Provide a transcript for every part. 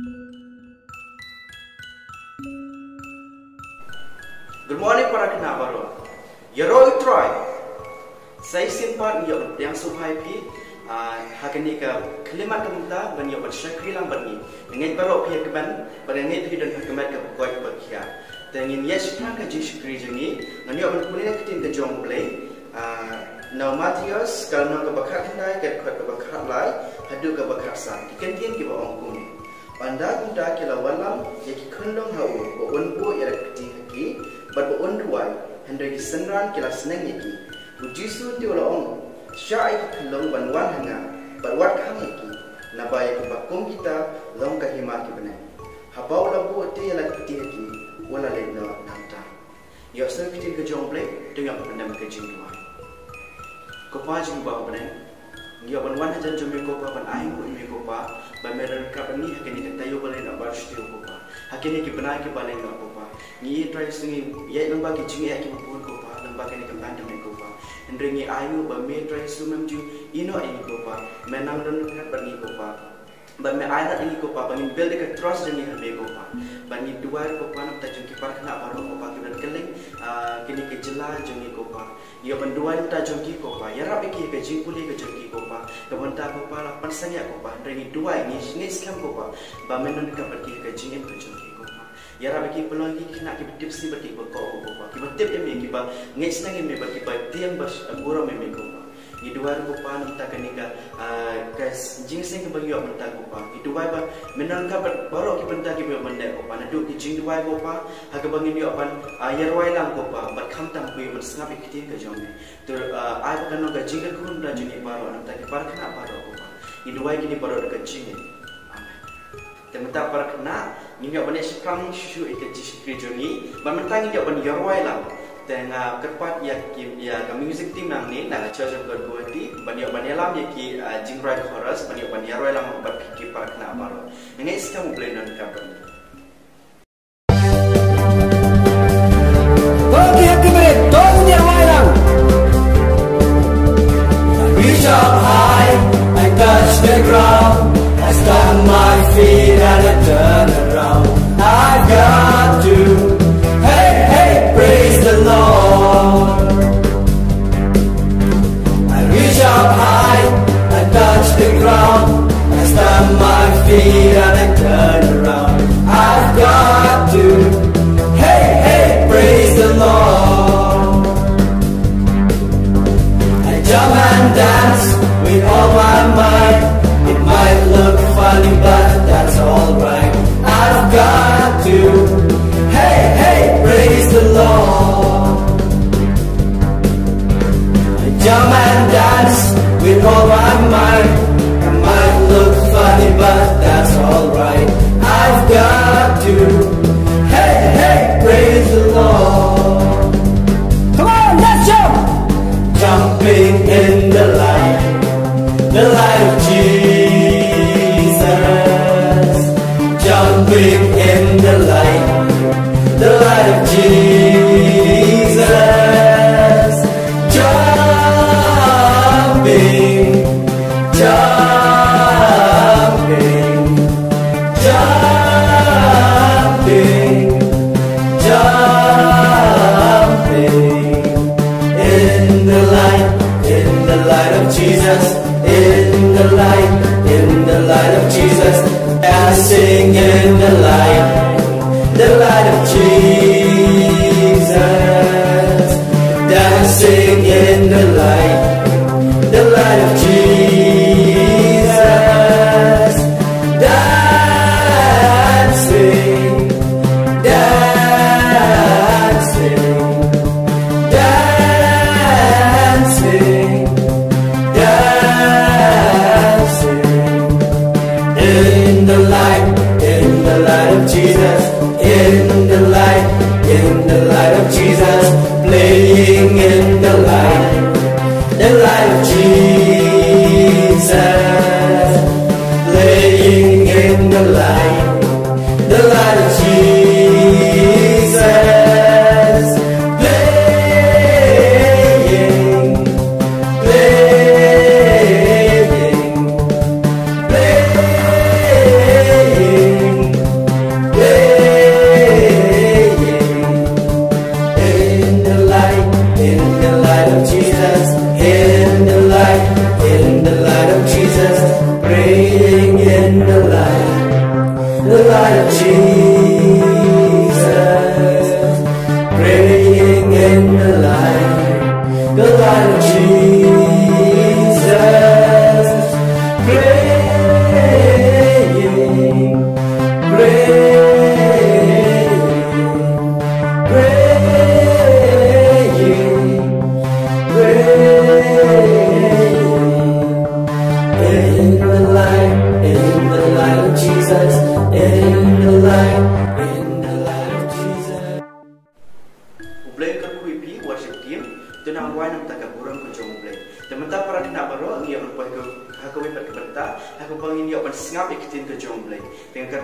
Good morning para kinabaru. Yaroi Troy. Saya simpan yang yang supai pi hakani ke kelimat kemunta ban yang ban syakri lang ban ni. Ngai baru pi keban ban ngai pi dan hakimat ke kuat berkhia. Dan ingin yes pun ke Yesus Kristus ni, ngai ban kunin ke tim ke jong play. Now Matthius kalau nak ke bakar kendai ke kuat ke bakar lai, hadu ke bakar sang. Ikan tian ke ba ong kun. Anda kunta kila walam ya ki kundong hau ba unbu ya kiti haki bat ba unduai hendai ki senran kila seneng yaki. Ujisu ti wala ong syai ki kelong ban wan hanga bat wat kham yaki. Nabai ki bakum kita long ka hima ki bene. Habau labu kiti haki wala ke jing duai. Ko pa jome ko pa ai ko ko pa ba meran ka ban ni hakini ka tayo bale na bar shtiu ko pa. Hakini ki bana ki bale na ko pa. Ngi try singi ye lamba ki jing ya ki pun ko pa lamba ka ni ka ban me ko pa. Endre ngi ayu ba me try mem ju ino ai ko pa. Ka ban ni ko pa. Ba me na ini ko pa bangin build ka trust jeng ni ha ko pa. Bani dua ko pa na ta jung ki par kana par ko pa ki ban keling kini ke jela jung ni ko pa. Ia berdua ta jung ki ko pa. Ya rabi ki ke jing puli ke jung ki ko pa. Ke banta ko pa la pan sanya ko pa. Endre ngi dua ni ni skam ko pa. Ba menon ka per ki ke jing ke jung ki ko pa. Ya rabi ki pelong ki kena ki tips ni berki ko ko pa. Ki tip ni ki ba ngai senang ni berki ba tiang bas gura me me ko pa. Di dua ko pa nak ta kenika ke jing sing ke bagi ok banta ko pa. Di dua ba menon ka baru ki banta ki ba mende ko pa. Na du ki jing dua ko pa. Ha ke bangin yo pan ya rwai lang ko pa. Ba kham tam ko ba snap ki tin ke jong ni. Tu ai ba kan ka jing ko kun da jini baru nak ta ki par kana baru ko pa. Di dua ki ni baru ka jing ni. Temata par kana ni yo bane sikam shu ite ji sikri jongi. Ba mentang yo ban ya rwai dan uh, kepat ya ki ya ka music team nang ni na church of god guati banyak banyak lam ya ki uh, jingrai chorus banyak banyak roi lam bat ki par kena baro ngai iska mu play non ka ban Bagi hati mereka. Reach up high, I touch the ground. you all right?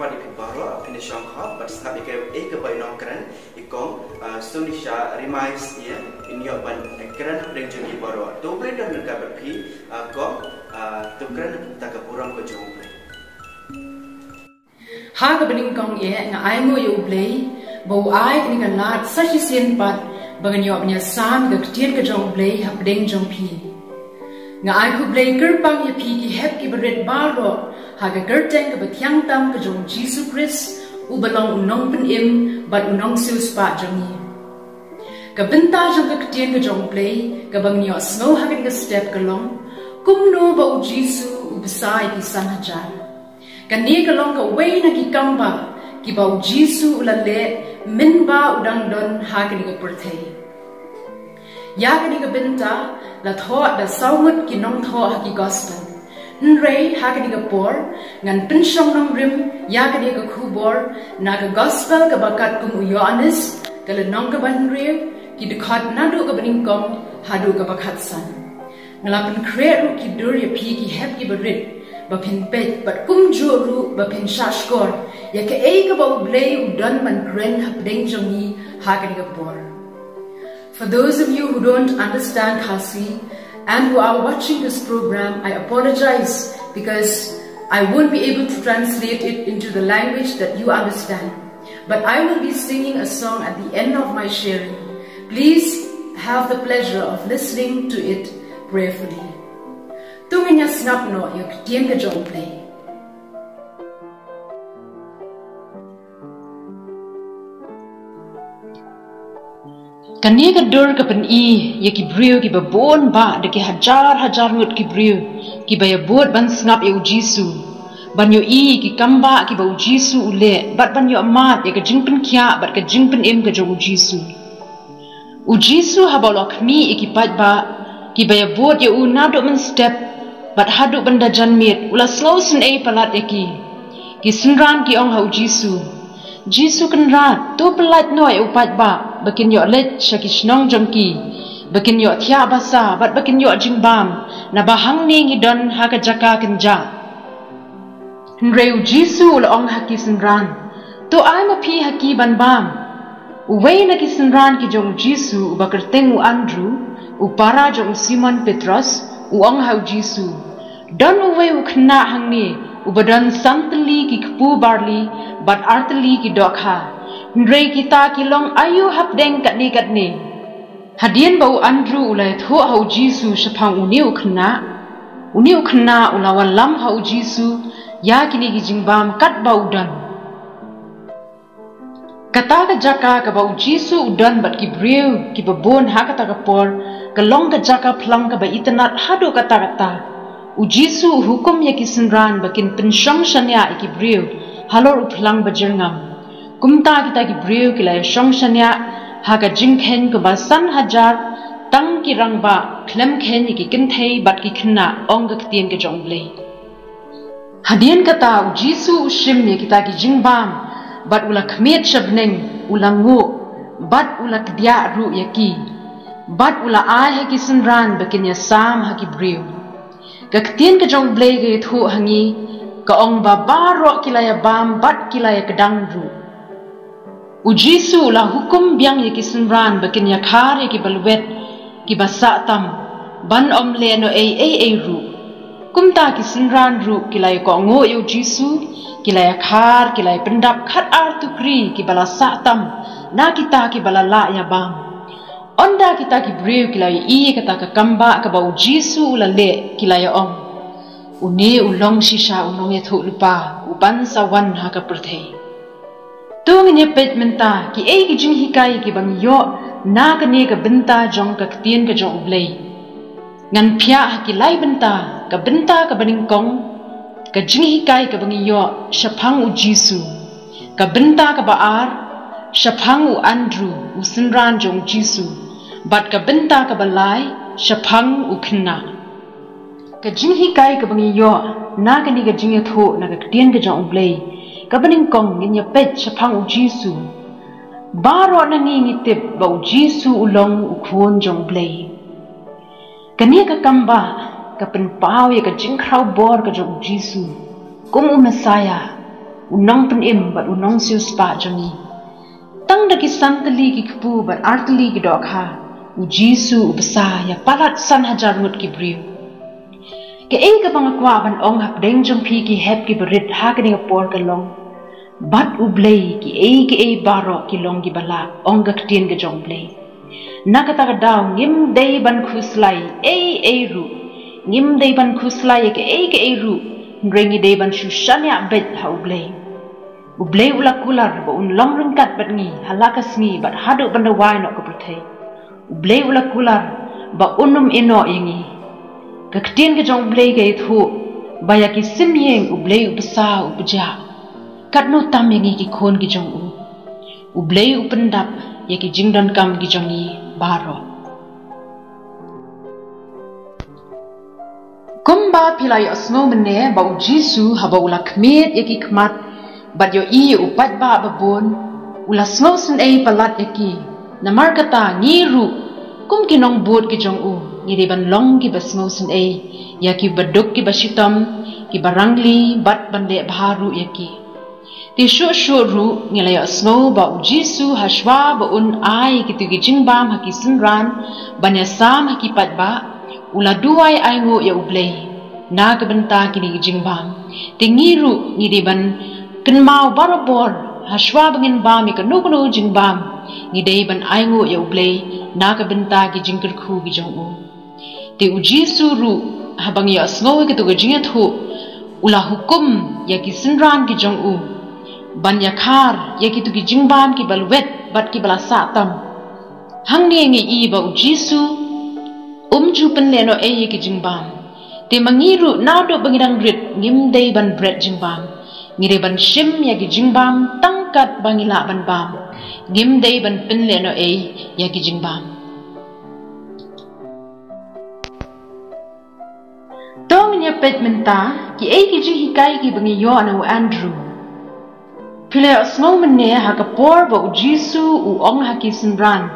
Dengan karpa di baro kini shang ha pat singap ike e ke bai nong kran ikong suni sha reminds ye in yo ban kran deng jong i baro. Tu ublay dan ka pi ko tu kran taka burang ko jong ha ga bening kong ye nga ai mo yu play bo ai ni ga lat sa shi sien pat ba ga nyop nya sam ga tien ga jong play hap ding jong pi nga ai ku play ker pang ye phi ki hep ki bret ba ro ha ga ker teng ga thyang tam ga jong jesus christ, u balong unong pen im bat unong siu spa jong ni ka benta jong ga tien ga jong play ka bang nyo snow ha ga step ga long, kum no ba u jesus u besai ki san hajar kani ka long ka wei na ki kamba ki bau u ula le min ba udang don ha ka ni ka purthei ya ka ni ka la tho da saungut ki nong tho ha ki gospel. Nrei ha ka ni ka por ngan pin shong nong rim ya ka ni ka khu bor na ka gospel ka bakat kum u yohanes ka le nong ka ban rim ki de khat na do ka baning kom ha do ka bakat san. Ngalapan kre ru ki dur ya pi ki hep ki barit ba pin pet bat kum ju ru ba pin shashkor. Ya ke ei ka ba blay u don man gren hap deng jong ni ha ka ga por for those of you who don't understand Khasi and who are watching this program I apologize because I won't be able to translate it into the language that you understand. But I will be singing a song at the end of my sharing. Please have the pleasure of listening to it prayerfully. Yung play. Kani ka dur ka pen i ya ki brio ki ba bon ba de ki hajar hajar ngut ki brio ki ba ya bot ban snap ya jisu ban yo i ki kamba ki ba jisu ule bat ban yo amat ya ka jing pen kya bat ka jing pen em ka jo jisu u jisu ha ba lok mi ki pat ba ki ba ya bot ya u na man step bat hadu benda janmit ula slow sin ei palat eki ki. Sinran ki ong hau jisu jisu rat tu pelat noi upat ba bakin yo let shaki shnong jongki bakin yo thya basa bat bakin yo jingbam na bahang ni ngi don ha ka jaka kan ja jisu ula ong haki sinran tu ai ma phi haki ban bam. Uwei na ki sinran ki jong jisu bakar tengu andrew upara jong simon petros uang hau jisu don uwe ukna hangni ubadan santli ki kpu barli bat artli ki dokha ndrei kita ki long ayu hap deng kat ni kat ni. Hadien bau andrew ulai tho hau jisu shapang uni ukna uni ukna ulawan lam hau jisu ya kini ki jingbam kat bau dan. Kata ka jaka ka bau jisu udan bat ki breu ki babon ha kata ka por ka long ka jaka plang ka ba itanat hado kata kata. U jisu hukum ya ki sinran bakin penshang shanya ki breu halor u plang ba jirngam Kumta की ताकि ब्रियो की लाय शंशनिया हाँ का जिंग खेन को बस सन हज़ार तंग की रंग बा क्लम खेन की किंथे बट की खिन्ना ओंग के तीन के जंगले हदियन का ताऊ जीसु उशिम ये की जिंग बाम बट उलक मेट शब्ने उलंगो बट उलक दिया रु ये की बट उला आय है किसन रान बकिन ये साम हाँ की ब्रियो कक तीन के जंगले के थू हंगी का ओंग बा बारो किलाया बाम बट किलाया कदंग रू u jisu la hukum biang ya kisan ran bakin ya khar ya ki balwet ki basa tam ban om le no ei ei ei ru. Kumta ki sinran ru kilai ko ngo yu jisu kilai khar kilai pendap khat ar tu kri ki bala sa tam na kita ki bala la ya bam. Onda kita ki breu kilai i kata ka kamba ka bau jisu la le kilai om. Uni ulong shisha unong ye thu lupa uban sa wan ha ka prthei nye pet menta ki jing hikai ki bang yo na ka ne ka binta jong ka tien ka jong blei. Ngan phya ki lai binta ka binta ka baning kong ka jing hikai ka bang yo shaphang u jisu ka binta ka ba ar shaphang u andrew u sinran jong jisu bat ka binta ka ba lai shaphang u khna. Ka jing hikai ka bang yo na ka ni ka jing tho na ka tien ka jong blei kabaning kong ngin ya pet chapang u jisu baro na ngi ngi tip ba u jisu ulong u khon jong blei kani ka kamba ka pen pau ka jing bor ka jong jisu kum u mesaya u nong pen im ba u nong siu spa jongi tang da ki santali ki kpu ba artli ki dok ha. U jisu u besa ya palat san hajar ngut ki briu ke ei ka bang kwa ban ong hap deng jong phi ki hep ki berit ha ka ding por ka long. Bat u blei ki ei ki ei baro ki long ki bala ong ga tien ga jong blei. Na ka ta ga daw ngim dei ban khuslai ei ei ru. Ngim dei ban khuslai ke ei ke ei ru. Rengi dei ban shu shanya bet ha u blei. U blei ula kular ba un long ring kat bat ngi halaka smi bat hadu ban da wai no ka prthei u blei ula kular ba unum ino ingi ka ktien ke jong blei ke thu baya ki sim yeng u blei u basa u bja kat no tam yeng ki khon ki jong u. U blei u pendap ye ki jingdon kam ki jong ni baro. Kumba pilai asno mene ba u jisu ha ba ula kmet ye ki kmat bat yo i u pat ba ba bon ula sno sin ei palat ye ki namar kata ngi ru kum ki nong bot ki jong u ni de ban long ki bas mo sin e ya ki baduk ki basitam ki barangli bat bande bharu ya ki. Ti shu shu ru ni la ya snow ba jisu hashwa ba un ai ki tu ki jing bam ha ki sin ran ban ya sam ki pat ba ula duai ai ngo ya u blei na ka banta ki ni jing bam. Ti ngi ru ni de ban kan mau barabor hashwa bangin bam ka nu nu jing bam. Ni dei ban ai ngo yo ble na ka banta gi jing kar khu gi jong u. Te uji suru habang ya sngo tu to gajing thu ula hukum ya ki sinran gi jong u. Ban ya khar ya ki tu ki jingbam ki balwet bat ki bala sa tam. Hang ne ngi i ba uji su um ju pen le no e ye ki jingbam te mangiru na do bangirang grit ngim dei ban bread jingbam ngire ban shim ya ki jingbam tangkat bangila ban bam. Ngim dei ban pen le no e ya ki jingbam. Tong nya pet menta ki ei ki ji hikai ki bangi yo anu andrew. Pile osmo menne ha ka por bo jisu u ong ha ki sinran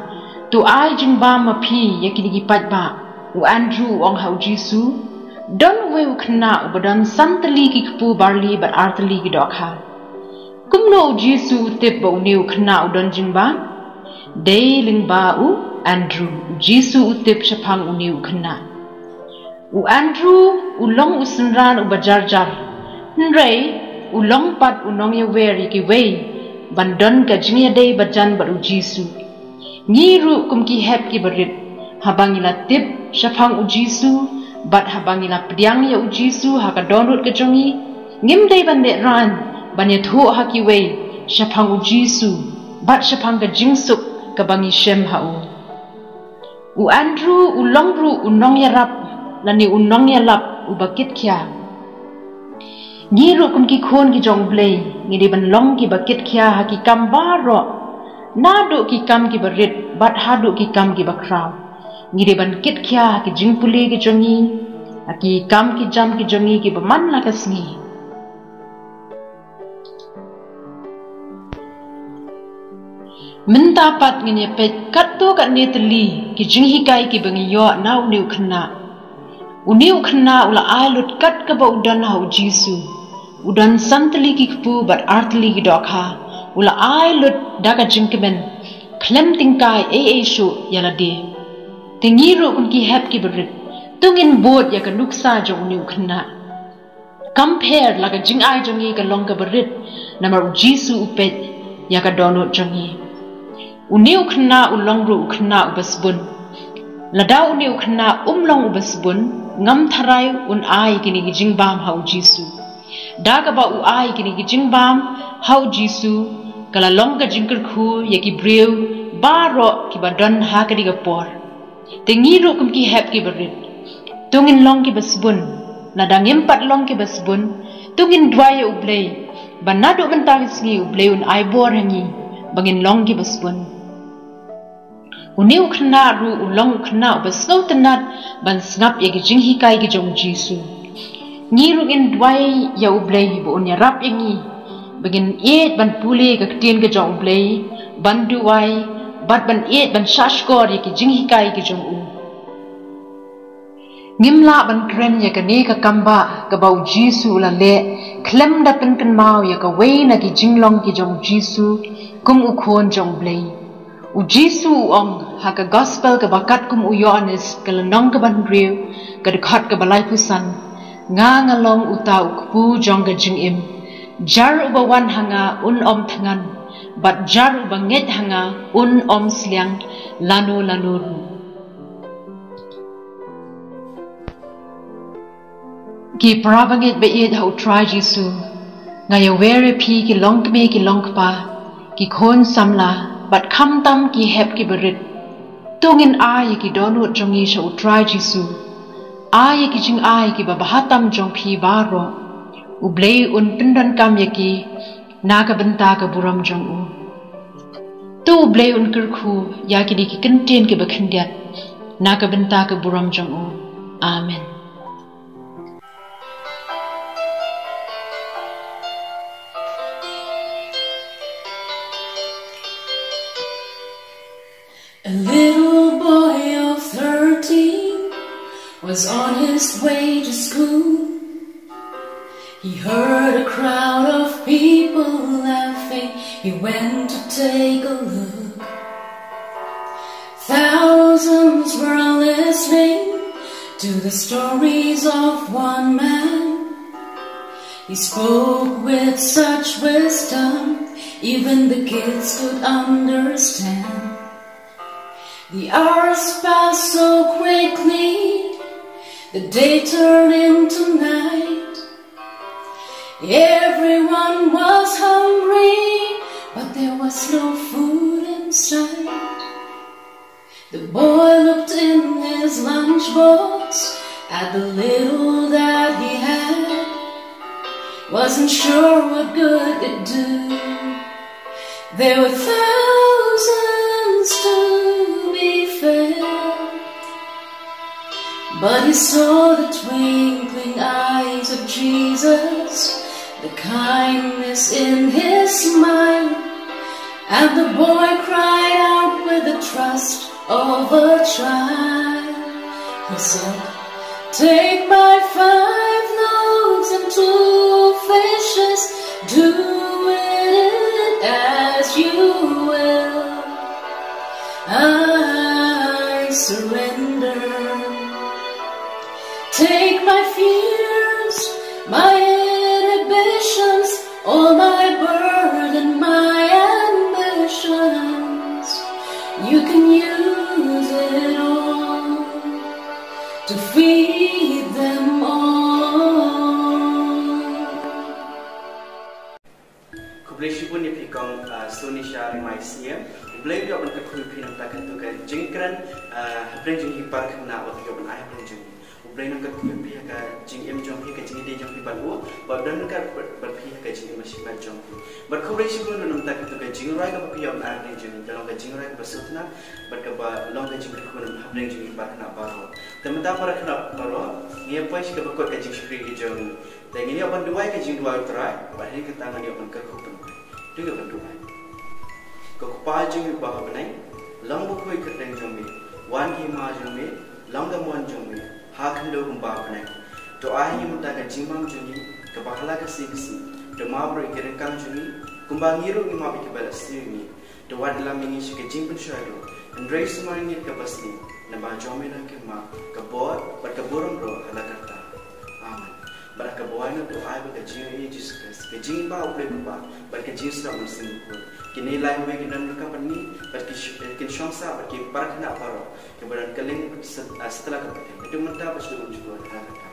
tu ai jing ba ma phi ye ki ki pat ba. U andrew ong ha jisu don we u khna u badan santali ki kpu barli bar artali ki dok ha kumno jisu tip bo ne u khna u don jing ba dei ling ba u andrew. Jisu u tip shaphang u ne u Andrew u long u sunran u bajar jar. Nrei u long pat u ye weri ki wei. Ban don ka jingya dei bajan bar u jisu ni ru kum ki hep ki barit habangila tip shafang u jisu bat habangila pdiang ya u jisu ha ka don rut ka jongi ngim dei ban de ran ban ye thu ha ki wei phang u jisu bat phang ka jingsuk ka bangi shem ha u. U Andrew u Longru u nong ya rap lani nong ya lap u bakit kya ngi ro kun ki khon ki jong blei ngi de ban long ki bakit kya ha ki kam ba ro na du ki kam ki barit bat ha du ki kam ki bakraw ni di ban kit kya ki jing puli ki jongi aki kam ki jam ki jongi ki baman la kasni Minta pat ngene pet kat to kat ne tli ki jing hi kai ki bangi yo na u niu khna Uniu kena ula ailut kat ke ba udan hau jisu. Udan santali ki kpu bat artli ki dokha. Ula ailut daga jingkemen. Klem tingkai e e shu yala de. Tingiru kun ki hep ki tung in bod ya ka nuksa jo uniu khna Compare laga jing ai jongi ka long ka berit. Namar jisu upet ya ka dono jongi. Uniu u long ru kena ubasbun. Ladau uniu kena umlong ubasbun. ngam tharai un ai kini gi jingbam hau jisu daga ba u ai kini gi jingbam hau jisu kala long ga jingkar khu ya ki breu, ba ro ki ba don ha ka diga por te ngi ro kum ki hep ki berit. Tungin long ki basbun na dangim pat long ki basbun tungin dwaya u blei ba na do ban ta ngi u blei un ai bor hangi bangin long ki basbun Uniu khna ru ulong khna basno tanat ban snap ye jing hi kai gi jong jisu. Ni ru in dwai ya ublei bo nya rap ingi. Begin e ban pule ga tien ga jong ublei. Ban bat ban e ban shash kor ye jing hi kai gi jong u. Ngimla ban kren ya ka ne ka kamba ka bau jisu la le klem da pen pen mau ya ka wei na gi jinglong gi jong jisu kum u khon jong blei. U Jesu ong ha ka gospel ka bakat kum u Yohanes ka lanong ka ban riu ka dekat ka balai pusan nga nga long u ta u kpu jong ka jing im jar u bawan hanga un om tangan bat jar u banget hanga un om sliang lanu lanu ru. Ki prabanget be id hau try Jesu. Nga ya were pi ki long kme ki long pa ki khon samla but kam tam ki hep ki berit. Tungin ai ki donu jongi sho try jisu ai ki jing ai ki ba bahatam jong phi baro u blei un pindan kam ye benta ka buram jong u tu blei un kir khu ya ki di ki bakhindiat naga benta ka buram jong u amen A little boy of thirteen was on his way to school. He heard a crowd of people laughing. He went to take a look. Thousands were listening to the stories of one man. He spoke with such wisdom, even the kids could understand. The hours passed so quickly, the day turned into night. Everyone was hungry, but there was no food in sight. The boy looked in his lunchbox at the little that he had. Wasn't sure what good it'd do. There were thousands to be fed. But he saw the twinkling eyes of Jesus, the kindness in his smile, and the boy cried out with the trust of a child. He said, Take my five loaves and two fishes, do it as you will. I surrender. Shibun ni pikong Stonisha rimai siam. Kublai dia ban kakui pinam takan tu kan jingkran hapren jing hipar kena wat dia ban ayah jing. Kublai nak kakui pi ka jing em jong pi ka jing de jong pi ban u. Ba dan ka bar pi ka jing masih ban jong pi. Ba kublai shibun nam takan tu kan jing rai ka pi yang ayah jing. Dalam ka jing rai ka basutna ba ka ba long ka jing kakui nam hapren jing hipar kena baro. Temen-temen para kena baro. Ni apa sih ka bakot ka jing shukri ki jong. Dan ini apa dua ka jing dua utrai. Ba ni ka tangan ni apa kakui pen. Dia ka dua. Ka pa jing ba ha banai. Lang bu koi ka teng jong mi. Wan hi ma jong mi. Lang ga mon jong mi. Ha kan do hum ba banai. To ai ni muta ka jing mam jong ni. Ka ba hala ka si si. To ma bro ki ren kan jong ni. Kumba ngiru ni ma bi ka bala si ni. To wa dalam ni shi ka jing pun shairo. Andrei sumar ni ka bas ni. Na ba jong mi na ke ma. Ka bor, boy na to ai ba ka jing e Jesus Christ ka jing ba uple ba ba ka jing sa mun sin ko kini lai we ki dan ka pani ba ki kin shong sa ba ki parak na paro. Ke baran kaling setelah ka itu menta ba shi mun jual ha ka